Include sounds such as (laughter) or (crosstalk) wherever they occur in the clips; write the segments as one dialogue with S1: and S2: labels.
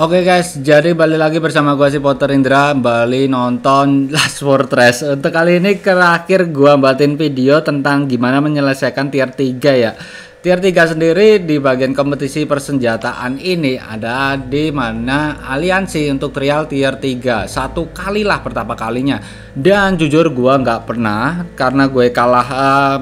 S1: Oke guys, jadi balik lagi bersama gua si Potter Indra. Bali nonton (laughs) Last Fortress Untuk kali ini terakhir gua batin video tentang gimana menyelesaikan tier 3 ya. Tier 3 sendiri di bagian kompetisi persenjataan ini ada di mana aliansi untuk trial tier 3 Satu kali lah pertama kalinya. Dan jujur gua nggak pernah karena gue kalah uh,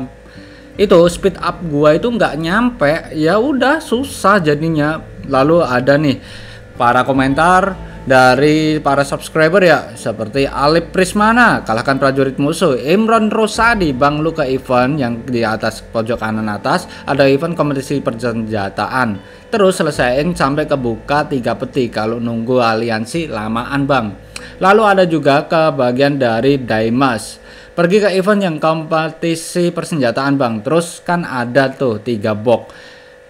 S1: itu speed up gua itu nggak nyampe. Ya udah susah jadinya. Lalu ada nih para komentar dari para subscriber ya seperti Alip Prismana kalahkan prajurit musuh Imron Rosadi Bang Luka event yang di atas pojok kanan atas ada event kompetisi persenjataan. Terus selesaiin sampai ke buka tiga peti kalau nunggu aliansi lamaan Bang. Lalu ada juga ke bagian dari Daimas. Pergi ke event yang kompetisi persenjataan Bang. Terus kan ada tuh tiga box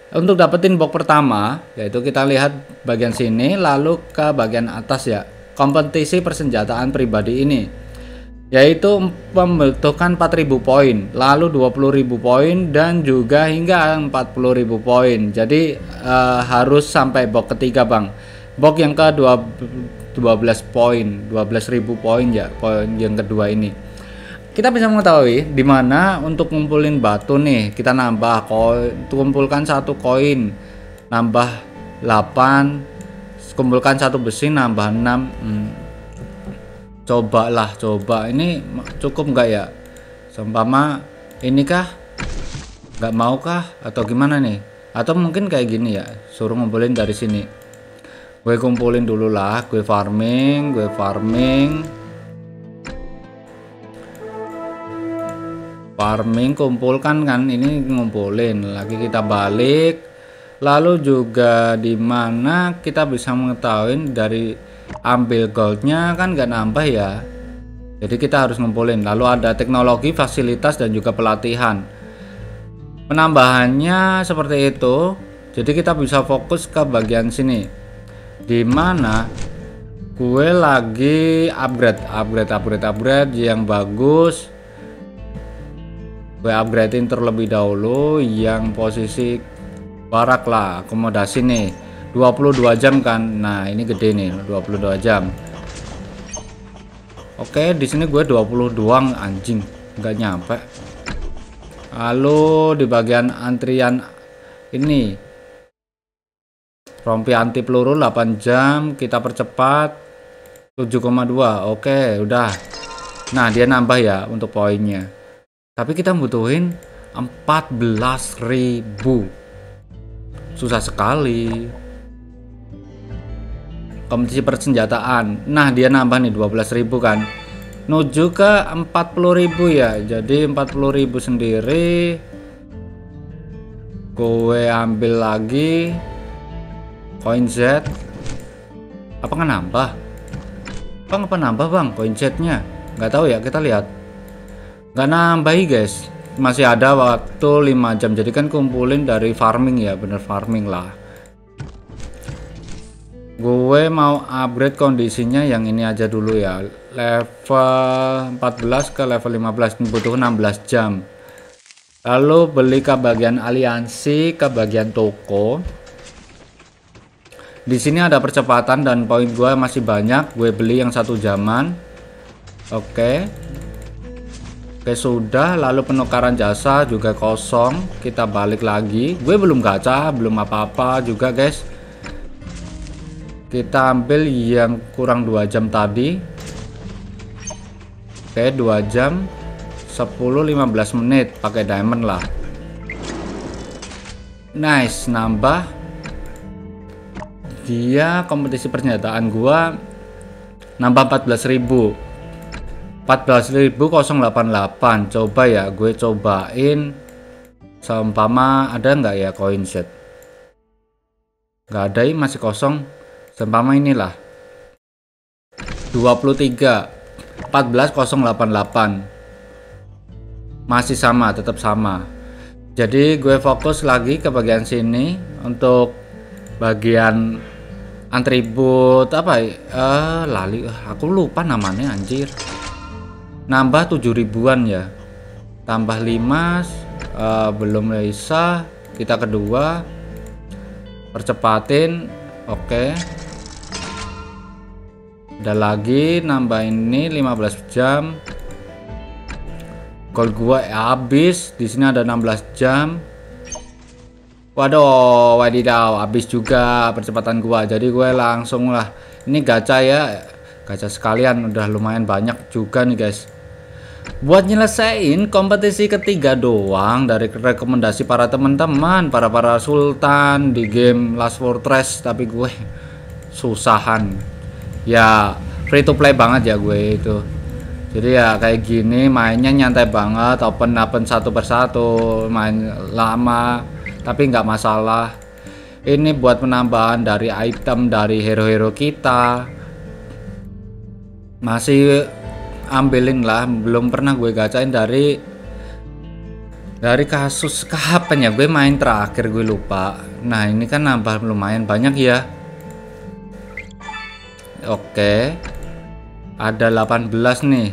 S1: untuk dapetin box pertama, yaitu kita lihat bagian sini lalu ke bagian atas ya. Kompetisi persenjataan pribadi ini yaitu membutuhkan 4000 poin, lalu 20000 poin dan juga hingga 40000 poin. Jadi uh, harus sampai box ketiga, Bang. Box yang ke 12 poin, 12000 poin ya, poin yang kedua ini kita bisa mengetahui di mana untuk ngumpulin batu nih kita nambah koin kumpulkan satu koin nambah 8 kumpulkan satu besi nambah 6 hmm. cobalah coba. Ini cukup enggak ya? Seumpama ini kah nggak mau kah atau gimana nih? Atau mungkin kayak gini ya suruh ngumpulin dari sini. Gue kumpulin dulu lah gue farming gue farming farming kumpulkan kan ini ngumpulin. Lagi kita balik lalu juga di mana kita bisa mengetahui dari ambil goldnya kan gak nambah ya. Jadi kita harus ngumpulin. Lalu ada teknologi fasilitas dan juga pelatihan. Penambahannya seperti itu. Jadi kita bisa fokus ke bagian sini. Di mana gue lagi upgrade upgrade upgrade upgrade yang bagus gue upgradein terlebih dahulu yang posisi barak lah akomodasi nih. 22 jam kan? Nah ini gede nih 22 jam. Oke di sini gue 20 doang anjing nggak nyampe. Lalu di bagian antrian ini rompi anti peluru 8 jam kita percepat 7,2 oke udah. Nah dia nambah ya untuk poinnya tapi kita butuhin 14.000 susah sekali. Kompetisi persenjataan. Nah dia nambah nih 12.000 kan. Nuju ke 40.000 ya. Jadi 40.000 sendiri. Gue ambil lagi koin Z. Apa nambah? Bang apa nambah bang koin Z nya nggak tahu ya kita lihat nggak nambahi guys. Masih ada waktu 5 jam. Jadi kan kumpulin dari farming ya bener farming lah. Gue mau upgrade kondisinya yang ini aja dulu ya. Level 14 ke level 15 butuh 16 jam. Lalu beli ke bagian aliansi ke bagian toko. Di sini ada percepatan dan poin gue masih banyak. Gue beli yang satu zaman oke. okay. Oke sudah. Lalu penukaran jasa juga kosong. Kita balik lagi. Gue belum gacha belum apa-apa juga guys. Kita ambil yang kurang dua jam tadi. Oke dua jam. 10-15 menit. Pakai diamond lah. Nice. Nambah. Dia kompetisi pernyataan gua nambah 14.000 14.088 coba ya gue cobain. Seumpama ada nggak ya koin set nggak ada ini masih kosong. Seumpama inilah. 23 14088 masih sama tetap sama. Jadi gue fokus lagi ke bagian sini untuk bagian atribut apa ya? Uh, lali aku lupa namanya anjir nambah 7 ribuan ya tambah 5 uh, eh, belum bisa kita kedua percepatin oke okay. Ada lagi nambah ini 15 jam. Gold gua habis. Di sini ada 16 jam. Waduh, wadidaw, habis juga percepatan gua. Jadi gue langsung lah. Ini gacha ya. Gacha sekalian udah lumayan banyak juga nih, guys. Buat nyelesain kompetisi ketiga doang dari rekomendasi para teman-teman, para para sultan di game Last Fortress, tapi gue susahan. Ya, free to play banget ya gue itu. Jadi ya kayak gini mainnya nyantai banget, open open satu persatu, main lama tapi nggak masalah ini buat penambahan dari item dari hero-hero kita masih ambilin lah belum pernah gue gacain dari dari kasus kapan ya gue main terakhir gue lupa. Nah ini kan nambah lumayan banyak ya. Oke ada 18 nih.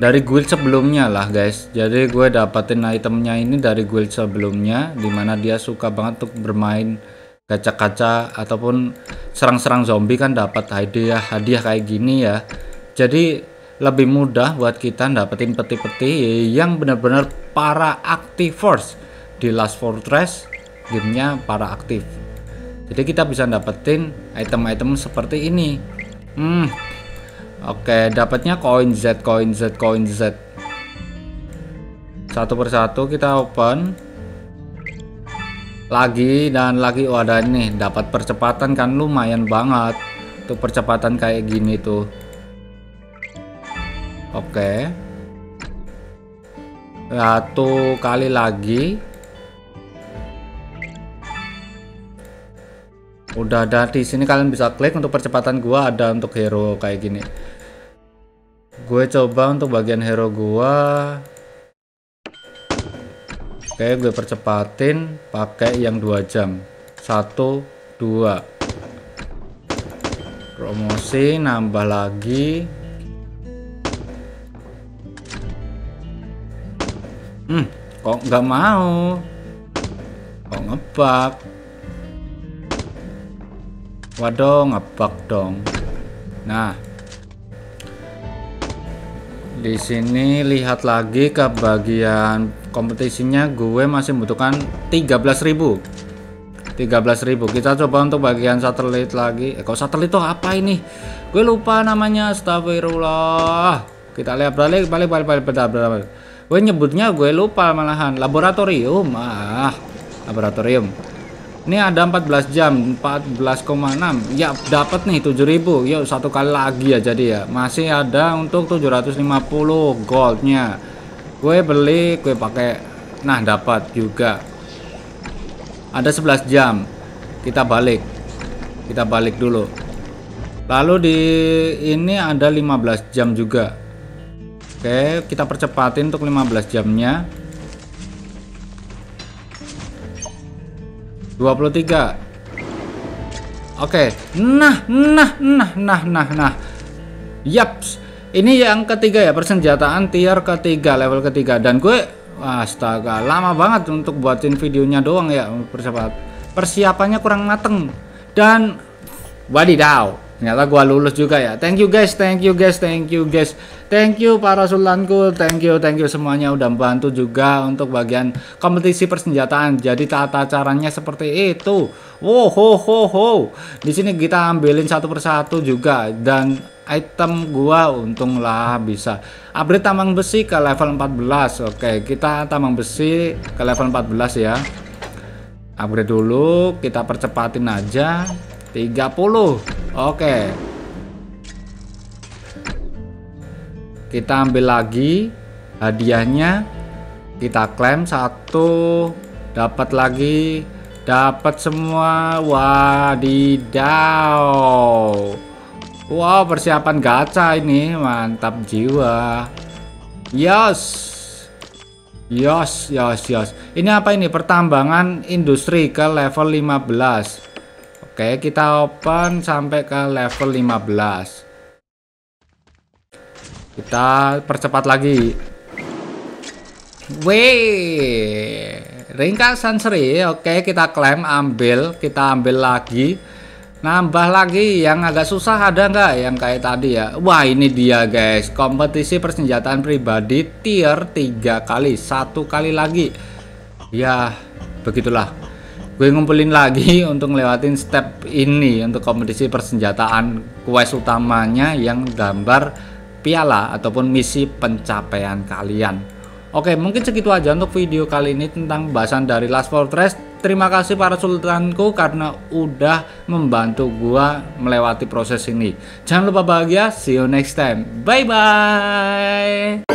S1: Dari guild sebelumnya lah guys. Jadi gue dapetin itemnya ini dari guild sebelumnya di mana dia suka banget untuk bermain kaca-kaca ataupun serang-serang zombie kan dapat hadiah hadiah kayak gini ya. Jadi lebih mudah buat kita dapetin peti-peti yang benar-benar para activers di Last Fortress gamenya para aktif jadi kita bisa dapetin item-item seperti ini hmm Oke, dapatnya koin Z, koin Z, koin Z. Satu persatu kita open. Lagi dan lagi oh ada nih, dapat percepatan kan lumayan banget. Tuh percepatan kayak gini tuh. Oke. Satu kali lagi. Udah ada di sini kalian bisa klik untuk percepatan gua ada untuk hero kayak gini. Gue coba untuk bagian hero gua. Oke gue percepatin pakai yang dua jam. Satu dua. Promosi nambah lagi hmm kok nggak mau? Kok ngebak? Waduh ngebak dong. Nah di sini lihat lagi ke bagian kompetisinya. Gue masih membutuhkan 13.000 13.000 kita coba untuk bagian satelit lagi. Eh, kok satelit itu apa ini? Gue lupa namanya. Astagfirullah. Kita lihat balik balik balik balik bentar, bentar, bentar. Gue nyebutnya gue lupa malahan. Laboratorium? Ah laboratorium. Ini ada 14 jam 14,6 ya dapat nih 7000 yuk satu kali lagi ya jadi ya. Masih ada untuk 750 goldnya. Gue beli gue pakai. Nah dapat juga. Ada 11 jam. Kita balik. Kita balik dulu. Lalu di ini ada 15 jam juga oke kita percepatin untuk 15 jamnya. 23 Oke Nah Nah Nah Nah Nah Nah. Yaps Ini yang ketiga ya Persenjataan tier ketiga Level ketiga. Dan gue Astaga Lama banget untuk buatin videonya doang ya Persiapan Persiapannya kurang mateng. Dan Wadidaw ternyata gua lulus juga ya. Thank you guys. Thank you guys. Thank you guys. Thank you para sultanku thank you thank you semuanya udah membantu juga untuk bagian kompetisi persenjataan. Jadi tata caranya seperti itu. Wow ho ho ho. Di sini kita ambilin satu persatu juga. Dan item gua untung lah bisa. Upgrade tambang besi ke level 14 oke kita tambang besi ke level 14 ya. Upgrade dulu kita percepatin aja. 30 Oke. Kita ambil lagi hadiahnya. Kita klaim satu, dapat lagi, dapat semua. Wadidaw. Wow, persiapan gacha ini mantap jiwa. Yes. Yos, yos, yos. Ini apa ini? Pertambangan industri ke level 15. Oke, kita open sampai ke level 15. Kita percepat lagi. Wih, ringkasan seri. Oke, kita klaim, ambil, kita ambil lagi. nambah lagi yang agak susah ada nggak yang kayak tadi ya wah ini dia guys kompetisi persenjataan pribadi tier 3 kali satu kali lagi ya begitulah gue ngumpulin lagi (laughs) untuk ngelewatin step ini untuk kompetisi persenjataan quest utamanya yang gambar piala ataupun misi pencapaian kalian Oke, mungkin segitu aja untuk video kali ini tentang bahasan dari Last Fortress. Terima kasih para sultanku karena udah membantu gua melewati proses ini. Jangan lupa bahagia. See you next time. Bye bye.